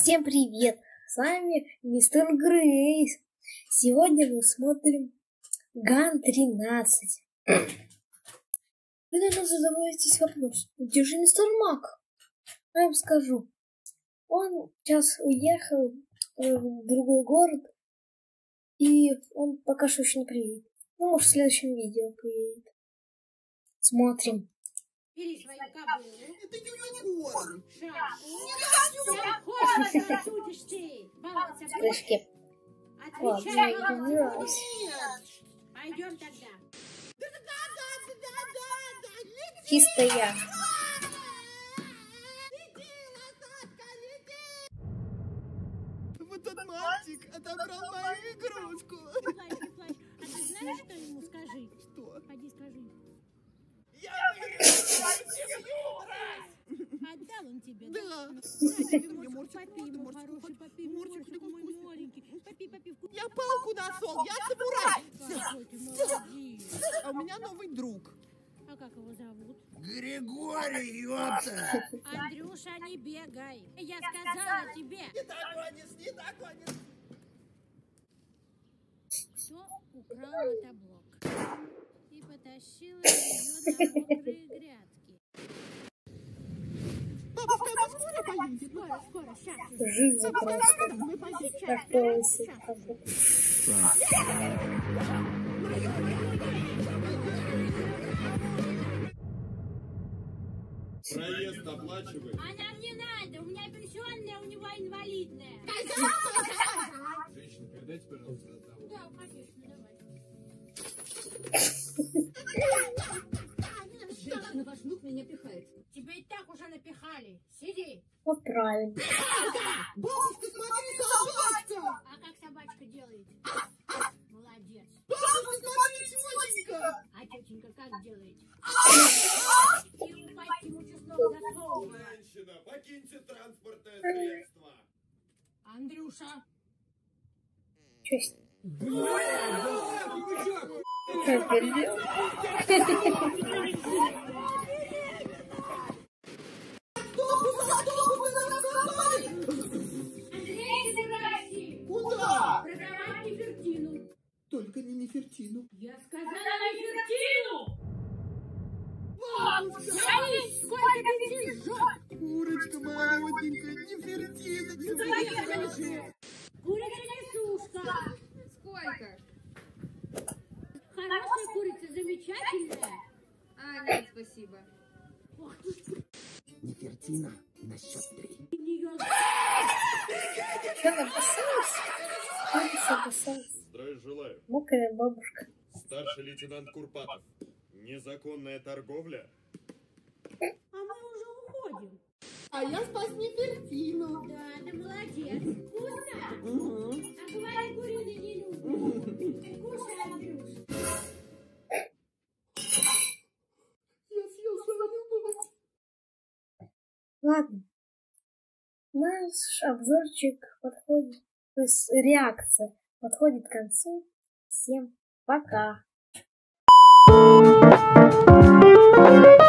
Всем привет! С вами мистер Грейс. Сегодня мы смотрим Ган 13. Вы, наверное, задаваетесь вопрос, где же мистер Мак? Я вам скажу. Он сейчас уехал в другой город, и он пока что еще не приедет. Ну, может, в следующем видео приедет. Смотрим. Бери свои Это не баловаться. Нет. Пойдем тогда. Да-да-да-да-да. Чисто я. Лети, лошадка, лети. Вот этот мальчик отобрал мою игрушку. Не плачь, не плачь. А ты знаешь, что ему скажи? Он тебе, Да. На тебе, морчик, мой морчик хороший, морчик такой маленький. Попей, попей, вкус- Я палку нашел, я самурай. А у меня новый друг. А как его зовут? Григорий, ёпта! Андрюша, не бегай. Я сказала тебе. Не догонишь, не догонишь. Кто украл мотоблок? И потащила ее на Жизнь просто. Как Проезд оплачивай. А нам не надо, у меня пенсионная, у него инвалидная. Женщина, передайте, пожалуйста, того. Да, конечно, давай. Женщина, ваш внук меня пихает. Тебя и так уже напихали. Сиди. Правильно. Бабушка, смотри, собачка. А как собачка делает? Молодец. Бабушка, смотри, тетенька. А тетенька как делает? И упасть ему чеснок засовывает. Женщина, покиньте транспортное средство. Андрюша. Чё с- Курочка моя родненькая, Нефертиночка. Поехали. Курица несушка. Сколько? Хорошая курица, замечательная. А, нет, спасибо. Ох ты ж, Нефертина на счет три. Здравия желаю. Мокрая бабушка. Старший лейтенант Курпатов. Незаконная торговля? А мы уже уходим. А я спас Нефертину. Да, ты молодец. Вкусно? Угу. А говорят, куриный не любит. Кушай, Андрюш. Я съел свою любовь. Ладно. Наш обзорчик подходит, то есть реакция подходит к концу. Всем пока. Thank